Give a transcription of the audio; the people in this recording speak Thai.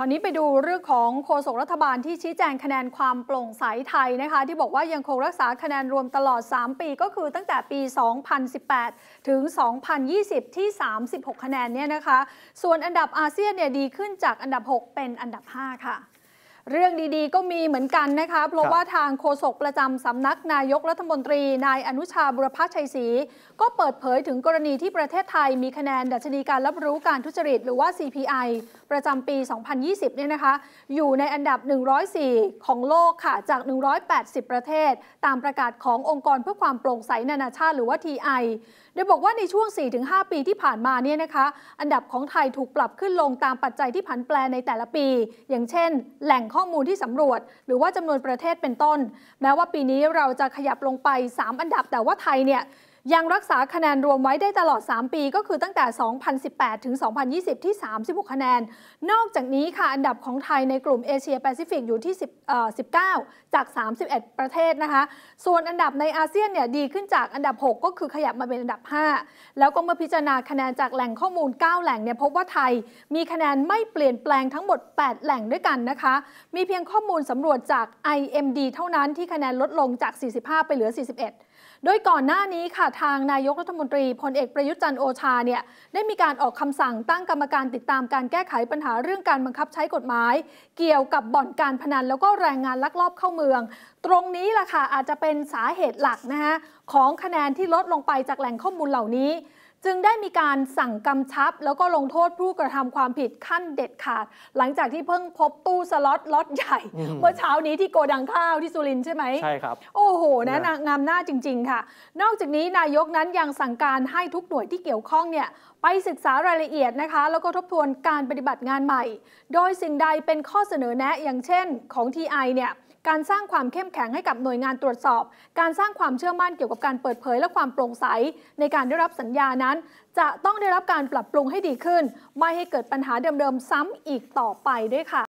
คราวนี้ไปดูเรื่องของโฆษกรัฐบาลที่ชี้แจงคะแนนความโปร่งใสไทยนะคะ ที่บอกว่ายังคงรักษาคะแนนรวมตลอด 3 ปีก็คือตั้งแต่ปี 2018 ถึง 2020 ที่ 36 คะแนนเนี่ยนะคะ ส่วนอันดับอาเซียนเนี่ยดีขึ้นจากอันดับ 6 เป็นอันดับ 5 ค่ะ เรื่องดีๆ ก็มีเหมือนกันนะคะ เพราะว่าทางโฆษกประจำสำนักนายกรัฐมนตรีนายอนุชาบุรพชัยศรีก็เปิดเผยถึงกรณีที่ประเทศไทยมีคะแนนดัชนีการรับรู้การทุจริต หรือว่า CPI ประจำปี 2020 เนี่ยนะคะ อยู่ในอันดับ 104 ของโลกค่ะ จาก 180 ประเทศ ตามประกาศขององค์กรเพื่อความโปร่งใสนานาชาติหรือว่า TI โดยบอกว่าในช่วง 4-5 ปีที่ผ่านมาเนี่ยนะคะ อันดับของไทยถูกปรับขึ้นลงตามปัจจัยที่ผันแปรในแต่ละปี อย่างเช่น แหล่งข้อข้อมูลที่สำรวจ หรือว่าจำนวนประเทศเป็นต้น แม้ว่าปีนี้เราจะขยับลงไป 3 อันดับแต่ว่าไทยเนี่ย ยังรักษาคะแนนรวมไว้ได้ตลอด 3 ปีก็คือตั้งแต่ 2018 ถึง 2020 ที่ 36 คะแนน นอกจากนี้ค่ะ อันดับของไทยในกลุ่มเอเชียแปซิฟิกอยู่ที่10 19 จาก 31 ประเทศนะคะ ส่วนอันดับในอาเซียนเนี่ยดีขึ้นจากอันดับ 6 ก็คือขยับมาเป็นอันดับ 5 แล้วก็เมื่อพิจารณาคะแนนจากแหล่งข้อมูล 9 แหล่งเนี่ยพบว่าไทยมีคะแนนไม่เปลี่ยนแปลงทั้งหมด 8 แหล่งด้วยกันนะคะ มีเพียงข้อมูลสำรวจจาก IMD เท่านั้นที่คะแนนลดลงจาก 45 ไปเหลือ 41 โดยก่อนหน้านี้ค่ะทางนายกรัฐมนตรีพลเอกประยุทธ์จันทร์โอชาเนี่ยได้มีการออกคำสั่งตั้งกรรมการติดตามการแก้ไขปัญหาเรื่องการบังคับใช้กฎหมาย เกี่ยวกับบ่อนการพนันแล้วก็แรงงานลักลอบเข้าเมือง ตรงนี้ล่ะค่ะอาจจะเป็นสาเหตุหลักนะคะของคะแนนที่ลดลงไปจากแหล่งข้อมูลเหล่านี้ จึงได้มีการสั่งกำชับ แล้วก็ลงโทษผู้กระทำความผิดขั้นเด็ดขาด หลังจากที่เพิ่งพบตู้สล็อตล็อตใหญ่ เมื่อเช้านี้ที่โกดังข้าวที่สุรินทร์ใช่ไหมใช่ครับ โอ้โหนะนะงามหน้าจริง ๆ ค่ะ นอกจากนี้นายกนั้นยังสั่งการให้ทุกหน่วยที่เกี่ยวข้องเนี่ยไปศึกษารายละเอียดนะคะ แล้วก็ทบทวนการปฏิบัติงานใหม่ โดยสิ่งใดเป็นข้อเสนอแนะอย่างเช่นของ TI เนี่ย การสร้างความเข้มแข็งให้กับหน่วยงานตรวจสอบ การสร้างความเชื่อมั่นเกี่ยวกับการเปิดเผยและความโปร่งใส ในการได้รับสัญญานั้น จะต้องได้รับการปรับปรุงให้ดีขึ้น ไม่ให้เกิดปัญหาเดิมๆ ซ้ำอีกต่อไปด้วยค่ะ